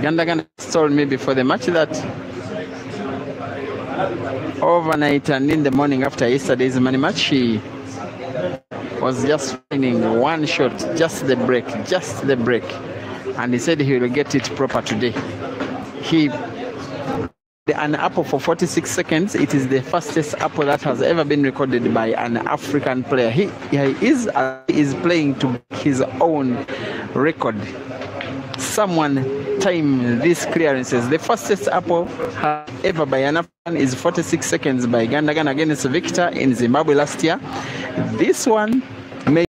Gandagan told me before the match that overnight and in the morning after yesterday's money match, he was just finding one shot, just the break, just the break. And he said he will get it proper today. He an apple for 46 seconds. It is the fastest apple that has ever been recorded by an African player. He, he is uh, is playing to his own record. Someone time these clearances. The fastest apple ever by an African is 46 seconds by Gandagan against Victor in Zimbabwe last year. This one